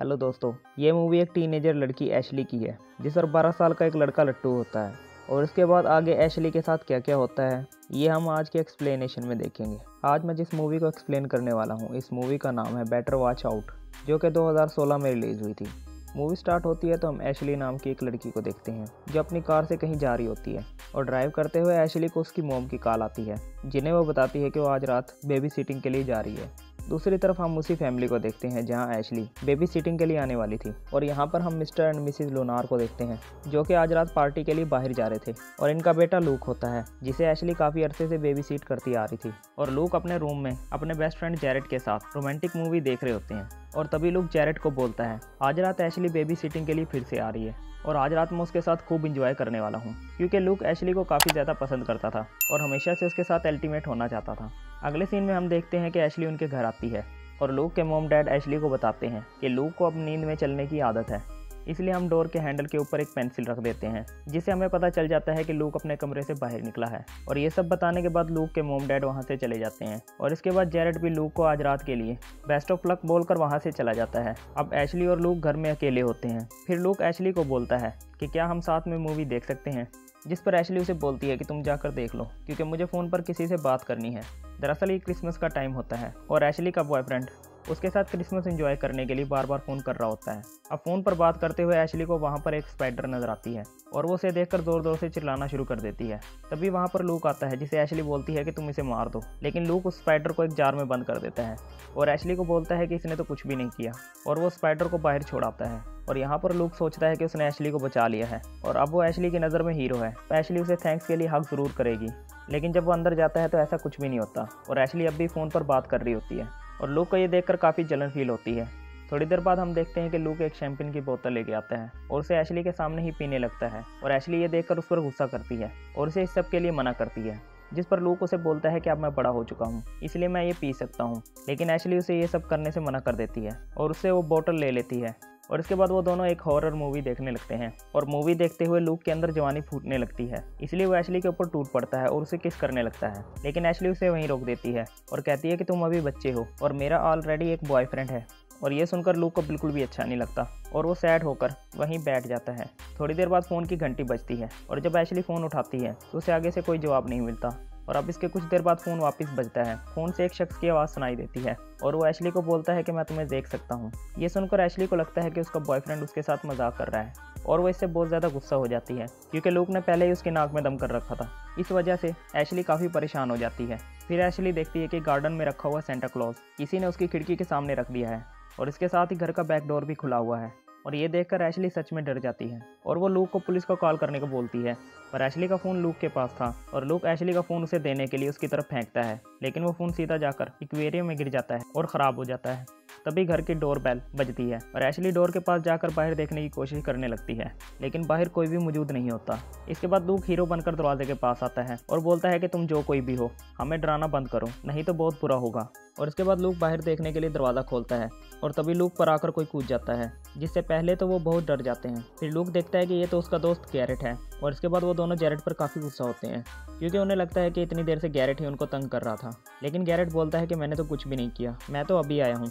Hello दोस्तों, ये movie एक टीनेजर लड़की एशली की है, जिस पर 12 साल का एक लड़का लट्टू होता है। और इसके बाद आगे एशली के साथ क्या क्या होता है, ये हम आज के एक्सप्लेनेशन में देखेंगे। आज मैं जिस मूवी को एक्सप्लेन करने वाला हूँ, इस मूवी का नाम है बेटर वॉच आउट जो कि 2016 में रिलीज़ हुई थी। मूवी स्टार्ट होती है तो हम एशली नाम की एक लड़की को देखते हैं, जो अपनी कार से कहीं जा रही होती है। और ड्राइव करते हुए एशली को उसकी मोम की कॉल आती है, जिन्हें वो बताती है कि वो आज रात बेबी सीटिंग के लिए जा रही है। दूसरी तरफ़ हम उसी फैमिली को देखते हैं जहाँ एशली बेबी सीटिंग के लिए आने वाली थी। और यहाँ पर हम मिस्टर एंड मिसिज लोनार को देखते हैं, जो कि आज रात पार्टी के लिए बाहर जा रहे थे। और इनका बेटा लूक होता है, जिसे एशली काफ़ी अरसे से बेबी सीट करती आ रही थी। और लूक अपने रूम में अपने बेस्ट फ्रेंड जैरेट के साथ रोमांटिक मूवी देख रहे होते हैं। और तभी लोग जैरेट को बोलता है, आज रात एशली बेबी सीटिंग के लिए फिर से आ रही है, और आज रात मैं उसके साथ खूब इंजॉय करने वाला हूँ, क्योंकि लुक एशली को काफ़ी ज़्यादा पसंद करता था, और हमेशा से उसके साथ अल्टीमेट होना चाहता था। अगले सीन में हम देखते हैं कि एशली उनके घर आती है, और लूक के मोम डैड एशली को बताते हैं कि लूक को अब नींद में चलने की आदत है। इसलिए हम डोर के हैंडल के ऊपर एक पेंसिल रख देते हैं, जिससे हमें पता चल जाता है कि लूक अपने कमरे से बाहर निकला है। और ये सब बताने के बाद लूक के मोम डैड वहाँ से चले जाते हैं। और इसके बाद जेरेट भी लूक को आज रात के लिए बेस्ट ऑफ़ लक बोलकर वहाँ से चला जाता है। अब एशली और लूक घर में अकेले होते हैं। फिर लूक एशली को बोलता है कि क्या हम साथ में मूवी देख सकते हैं? जिस पर एशली उसे बोलती है कि तुम जाकर देख लो, क्योंकि मुझे फ़ोन पर किसी से बात करनी है। दरअसल ये क्रिसमस का टाइम होता है। और एशली का बॉयफ्रेंड उसके साथ क्रिसमस एंजॉय करने के लिए बार बार फ़ोन कर रहा होता है। अब फ़ोन पर बात करते हुए एशली को वहाँ पर एक स्पाइडर नज़र आती है और वो उसे देखकर ज़ोर ज़ोर से चिल्लाना शुरू कर देती है। तभी वहाँ पर लूक आता है, जिसे एशली बोलती है कि तुम इसे मार दो, लेकिन लूक उस स्पाइडर को एक जार में बंद कर देता है और एशली को बोलता है कि इसने तो कुछ भी नहीं किया और वो स्पाइडर को बाहर छोड़ाता है और यहाँ पर लूक सोचता है कि उसने एशली को बचा लिया है और अब वो एशली की नज़र में हीरो है। तो एशली उसे थैंक्स के लिए हक ज़रूर करेगी, लेकिन जब वो अंदर जाता है तो ऐसा कुछ भी नहीं होता और एशली अब भी फ़ोन पर बात कर रही होती है। और लू को ये देखकर काफ़ी जलन फील होती है। थोड़ी देर बाद हम देखते हैं कि लूक एक शैम्पिन की बोतल लेके आता है और उसे एशली के सामने ही पीने लगता है और एशली ये देखकर उस पर गुस्सा करती है और उसे इस सब के लिए मना करती है, जिस पर लूक उसे बोलता है कि अब मैं बड़ा हो चुका हूँ, इसलिए मैं ये पी सकता हूँ। लेकिन एशली उसे ये सब करने से मना कर देती है और उसे वो बोतल ले लेती है। और इसके बाद वो दोनों एक हॉरर मूवी देखने लगते हैं। और मूवी देखते हुए लूक के अंदर जवानी फूटने लगती है। इसलिए वो एशली के ऊपर टूट पड़ता है और उसे किस करने लगता है। लेकिन एशली उसे वहीं रोक देती है और कहती है कि तुम अभी बच्चे हो और मेरा ऑलरेडी एक बॉयफ्रेंड है। और ये सुनकर लूक को बिल्कुल भी अच्छा नहीं लगता और वो सैड होकर वहीं बैठ जाता है। थोड़ी देर बाद फ़ोन की घंटी बजती है और जब एशली फ़ोन उठाती है तो उसे आगे से कोई जवाब नहीं मिलता। और अब इसके कुछ देर बाद फ़ोन वापस बजता है। फ़ोन से एक शख्स की आवाज़ सुनाई देती है और वो एशली को बोलता है कि मैं तुम्हें देख सकता हूँ। ये सुनकर एशली को लगता है कि उसका बॉयफ्रेंड उसके साथ मज़ाक कर रहा है और वो इससे बहुत ज़्यादा गुस्सा हो जाती है, क्योंकि लोग ने पहले ही उसके नाक में दम कर रखा था। इस वजह से एशली काफ़ी परेशान हो जाती है। फिर एशली देखती है कि गार्डन में रखा हुआ सेंटा क्लॉज किसी ने उसकी खिड़की के सामने रख दिया है और इसके साथ ही घर का बैक डोर भी खुला हुआ है। और ये देखकर एशली सच में डर जाती है और वो लूक को पुलिस को कॉल करने को बोलती है। पर एशली का फ़ोन लूक के पास था और लूक एशली का फ़ोन उसे देने के लिए उसकी तरफ़ फेंकता है। लेकिन वो फ़ोन सीधा जाकर इक्वेरियम में गिर जाता है और ख़राब हो जाता है। तभी घर की डोर बेल बजती है और एशली डोर के पास जाकर बाहर देखने की कोशिश करने लगती है, लेकिन बाहर कोई भी मौजूद नहीं होता। इसके बाद लूक हीरो बनकर दरवाजे के पास आता है और बोलता है कि तुम जो कोई भी हो, हमें डराना बंद करो, नहीं तो बहुत बुरा होगा। और इसके बाद लूक बाहर देखने के लिए दरवाज़ा खोलता है और तभी लूक पर आकर कोई कूद जाता है, जिससे पहले तो वो बहुत डर जाते हैं। फिर लूक देखता है कि ये तो उसका दोस्त गैरेट है और इसके बाद वो दोनों जैरेट पर काफ़ी गुस्सा होते हैं, क्योंकि उन्हें लगता है कि इतनी देर से गैरेट ही उनको तंग कर रहा था। लेकिन गैरेट बोलता है कि मैंने तो कुछ भी नहीं किया, मैं तो अभी आया हूँ।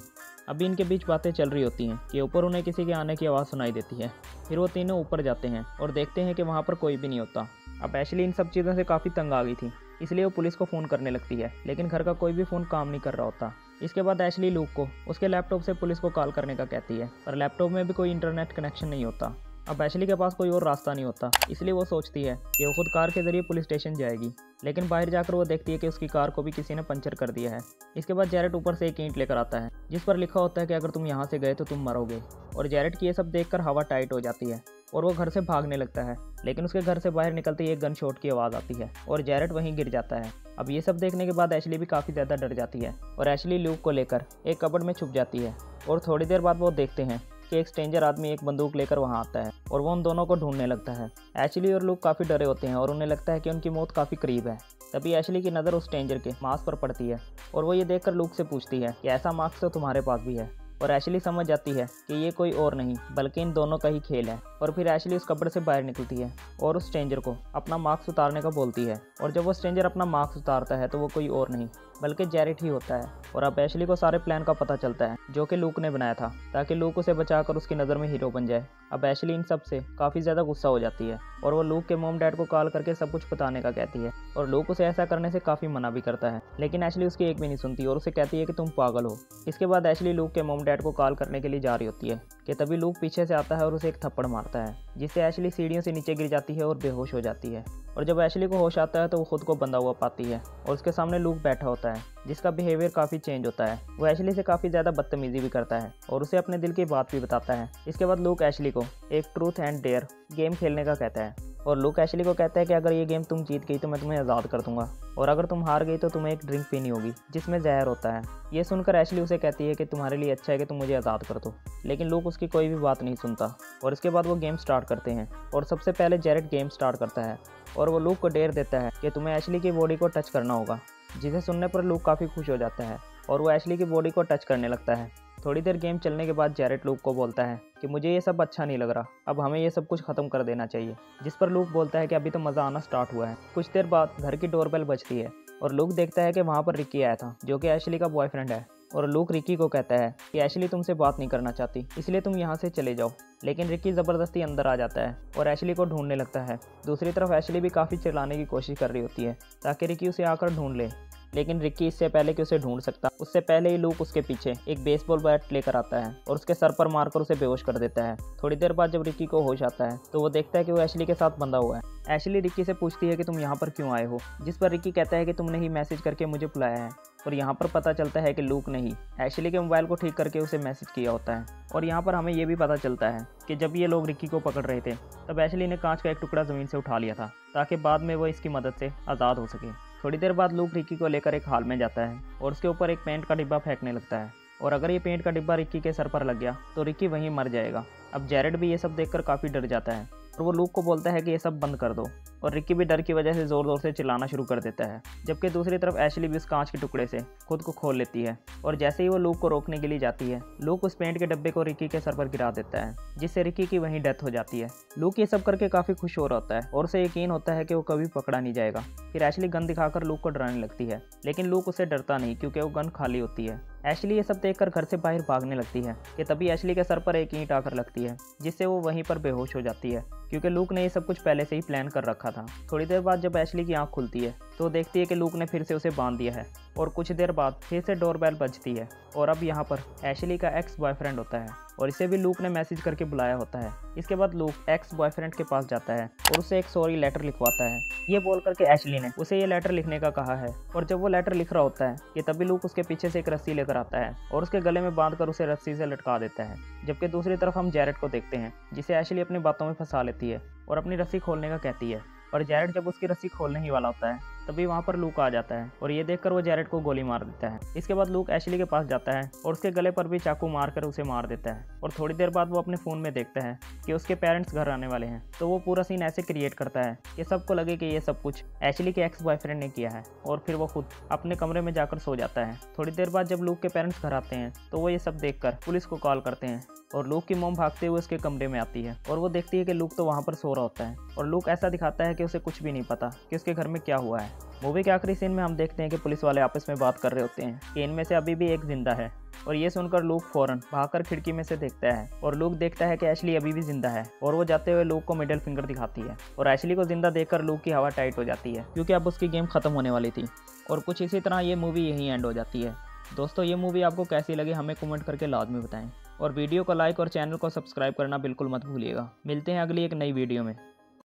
अभी इनके बीच बातें चल रही होती हैं कि ऊपर उन्हें किसी के आने की आवाज़ सुनाई देती है। फिर वो तीनों ऊपर जाते हैं और देखते हैं कि वहाँ पर कोई भी नहीं होता। अब एशली इन सब चीज़ों से काफ़ी तंग आ गई थी, इसलिए वो पुलिस को फ़ोन करने लगती है, लेकिन घर का कोई भी फ़ोन काम नहीं कर रहा होता। इसके बाद एशली लूक को, उसके लैपटॉप से पुलिस को कॉल करने का कहती है, पर लैपटॉप में भी कोई इंटरनेट कनेक्शन नहीं होता। अब एशली के पास कोई और रास्ता नहीं होता, इसलिए वो सोचती है कि वो खुद कार के ज़रिए पुलिस स्टेशन जाएगी, लेकिन बाहर जाकर वो देखती है कि उसकी कार को भी किसी ने पंचर कर दिया है। इसके बाद जैरेट ऊपर से एक ईंट लेकर आता है, जिस पर लिखा होता है कि अगर तुम यहाँ से गए तो तुम मरोगे, और जैरेट की ये सब देखकर हवा टाइट हो जाती है, और वो घर से भागने लगता है, लेकिन उसके घर से बाहर निकलते ही एक गन शॉट की आवाज़ आती है, और जैरेट वहीं गिर जाता है। अब ये सब देखने के बाद एशली भी काफ़ी ज़्यादा डर जाती है, और एशली ल्यूक को लेकर एक कबड़ में छुप जाती है, और थोड़ी देर बाद वो देखते हैं कि एक स्ट्रेंजर आदमी एक बंदूक लेकर वहाँ आता है और वो उन दोनों को ढूँढने लगता है। एशली और लूक काफ़ी डरे होते हैं और उन्हें लगता है कि उनकी मौत काफ़ी करीब है। तभी एशली की नज़र उस स्ट्रेंजर के मास्क पर पड़ती है और वो ये देखकर लूक से पूछती है कि ऐसा मास्क तो तुम्हारे पास भी है? और एशली समझ जाती है कि ये कोई और नहीं, बल्कि इन दोनों का ही खेल है। और फिर एशली उस कपड़े से बाहर निकलती है और उस स्ट्रेंजर को अपना मास्क उतारने का बोलती है। और जब वो स्ट्रेंजर अपना मास्क उतारता है तो वो कोई और नहीं बल्कि जैरिट ही होता है और अब एशली को सारे प्लान का पता चलता है, जो कि लूक ने बनाया था, ताकि लूक उसे बचाकर उसकी नज़र में हीरो बन जाए। अब एशली इन सबसे काफ़ी ज़्यादा गुस्सा हो जाती है और वो लूक के मोम डैड को कॉल करके सब कुछ बताने का कहती है, और लूक उसे ऐसा करने से काफ़ी मना भी करता है। लेकिन एशली उसकी एक भी नहीं सुनती और उसे कहती है कि तुम पागल हो। इसके बाद एशली लूक के मोम डैड को कॉल करने के लिए जा रही होती है, कि तभी लूक पीछे से आता है और उसे एक थप्पड़ मारता है, जिससे एशली सीढ़ियों से नीचे गिर जाती है और बेहोश हो जाती है। और जब एशली को होश आता है तो वो खुद को बंधा हुआ पाती है, और उसके सामने लूक बैठा होता है। जिसका बिहेवियर काफ़ी चेंज होता है। वो एशली से काफ़ी ज़्यादा बदतमीजी भी करता है और उसे अपने दिल की बात भी बताता है। इसके बाद लूक एशली को एक ट्रूथ एंड डेयर गेम खेलने का कहता है। और लुक एशली को कहता है कि अगर ये गेम तुम जीत गई तो मैं तुम्हें आज़ाद कर दूँगा। और अगर तुम हार गई तो तुम्हें एक ड्रिंक पीनी होगी, जिसमें जहर होता है। ये सुनकर एशली उसे कहती है कि तुम्हारे लिए अच्छा है कि तुम मुझे आज़ाद कर दो। लेकिन लुक उसकी कोई भी बात नहीं सुनता। और इसके बाद वो गेम स्टार्ट करते हैं। और सबसे पहले जेरेट गेम स्टार्ट करता है। और वो लुक को डेर देता है कि तुम्हें एशली की बॉडी को टच करना होगा। जिसे सुनने पर लूक काफ़ी खुश हो जाता है और वो एशली की बॉडी को टच करने लगता है। थोड़ी देर गेम चलने के बाद जैरेट लूक को बोलता है कि मुझे ये सब अच्छा नहीं लग रहा, अब हमें ये सब कुछ ख़त्म कर देना चाहिए। जिस पर लूक बोलता है कि अभी तो मज़ा आना स्टार्ट हुआ है। कुछ देर बाद घर की डोरबेल बजती है और लूक देखता है कि वहाँ पर रिक्की आया था, जो कि एशली का बॉयफ्रेंड है। और लूक रिकी को कहता है कि एशली तुमसे बात नहीं करना चाहती, इसलिए तुम यहाँ से चले जाओ। लेकिन रिकी ज़बरदस्ती अंदर आ जाता है और एशली को ढूँढने लगता है। दूसरी तरफ़ एशली भी काफ़ी चिल्लाने की कोशिश कर रही होती है ताकि रिकी उसे आकर ढूंढ ले। लेकिन रिक्की इससे पहले कि उसे ढूंढ सकता, उससे पहले ही लूक उसके पीछे एक बेसबॉल बैट लेकर आता है और उसके सर पर मारकर उसे बेहोश कर देता है। थोड़ी देर बाद जब रिक्की को होश आता है तो वो देखता है कि वो एशली के साथ बंधा हुआ है। एशली रिक्की से पूछती है कि तुम यहाँ पर क्यों आए हो, जिस पर रिक्की कहता है कि तुमने ही मैसेज करके मुझे बुलाया है और यहाँ पर पता चलता है कि लूक ने ही एशली के मोबाइल को ठीक करके उसे मैसेज किया होता है और यहाँ पर हमें ये भी पता चलता है कि जब ये लोग रिक्की को पकड़ रहे थे, तब एशली ने कांच का एक टुकड़ा ज़मीन से उठा लिया था, ताकि बाद में वो इसकी मदद से आज़ाद हो सके। थोड़ी देर बाद लूक रिक्की को लेकर एक हॉल में जाता है और उसके ऊपर एक पेंट का डिब्बा फेंकने लगता है। और अगर ये पेंट का डिब्बा रिक्की के सर पर लग गया तो रिक्की वहीं मर जाएगा। अब जैरेड भी ये सब देखकर काफ़ी डर जाता है। और वो लूक को बोलता है कि ये सब बंद कर दो। और रिक्की भी डर की वजह से ज़ोर ज़ोर से चिल्लाना शुरू कर देता है, जबकि दूसरी तरफ़ एशली भी उस कांच के टुकड़े से खुद को खोल लेती है और जैसे ही वो लूक को रोकने के लिए जाती है, लूक उस पेंट के डब्बे को रिक्की के सर पर गिरा देता है, जिससे रिक्की की वहीं डेथ हो जाती है। लूक ये सब करके काफ़ी खुश हो रहा होता है और उसे यकीन होता है कि वो कभी पकड़ा नहीं जाएगा। फिर एशली गन दिखाकर लूक को डराने लगती है, लेकिन लूक उसे डरता नहीं क्योंकि वो गन खाली होती है। एशली ये सब देखकर घर से बाहर भागने लगती है कि तभी एशली के सर पर एक ईंट आकर लगती है, जिससे वो वहीं पर बेहोश हो जाती है। क्योंकि लूक ने ये सब कुछ पहले से ही प्लान कर रखा था। थोड़ी देर बाद जब एशली की आँख खुलती है तो देखती है कि लूक ने फिर से उसे बाँध दिया है। और कुछ देर बाद फिर से डोरबेल बजती है और अब यहाँ पर एशली का एक्स बॉयफ्रेंड होता है और इसे भी लूक ने मैसेज करके बुलाया होता है। इसके बाद लूक एक्स बॉयफ्रेंड के पास जाता है और उसे एक सॉरी लेटर लिखवाता है। ये बोल करके एशली ने उसे ये लेटर लिखने का कहा है और जब वो लेटर लिख रहा होता है कि तभी लूक उसके पीछे से एक रस्सी लेकर आता है और उसके गले में बाँध कर उसे रस्सी से लटका देता है, जबकि दूसरी तरफ़ हम जैरेट को देखते हैं, जिसे एशली अपनी बातों में फंसा लेती है और अपनी रस्सी खोलने का कहती है। और जैरेट जब उसकी रस्सी खोलने ही वाला होता है तभी वहाँ पर लूक आ जाता है और ये देखकर वो जैरेट को गोली मार देता है। इसके बाद लूक एशली के पास जाता है और उसके गले पर भी चाकू मारकर उसे मार देता है और थोड़ी देर बाद वो अपने फ़ोन में देखता है कि उसके पेरेंट्स घर आने वाले हैं। तो वो पूरा सीन ऐसे क्रिएट करता है कि सबको लगे कि ये सब कुछ एशली के एक्स बॉयफ्रेंड ने किया है और फिर वो खुद अपने कमरे में जाकर सो जाता है। थोड़ी देर बाद जब लूक के पेरेंट्स घर आते हैं तो वो ये सब देखकर पुलिस को कॉल करते हैं और लूक की मोम भागते हुए उसके कमरे में आती है और वो देखती है कि लूक तो वहाँ पर सो रहा होता है और लूक ऐसा दिखाता है कि उसे कुछ भी नहीं पता कि उसके घर में क्या हुआ है। मूवी के आखिरी सीन में हम देखते हैं कि पुलिस वाले आपस में बात कर रहे होते हैं कि इनमें से अभी भी एक ज़िंदा है। और ये सुनकर लूक फ़ौरन भागकर खिड़की में से देखता है और लूक देखता है कि एशली अभी भी ज़िंदा है और वो जाते हुए लूक को मिडिल फिंगर दिखाती है और एशली को ज़िंदा देखकर लूक की हवा टाइट हो जाती है क्योंकि अब उसकी गेम खत्म होने वाली थी और कुछ इसी तरह ये मूवी यही एंड हो जाती है। दोस्तों, ये मूवी आपको कैसी लगी हमें कमेंट करके लाजमी बताएँ। और वीडियो को लाइक और चैनल को सब्सक्राइब करना बिल्कुल मत भूलिएगा। मिलते हैं अगली एक नई वीडियो में।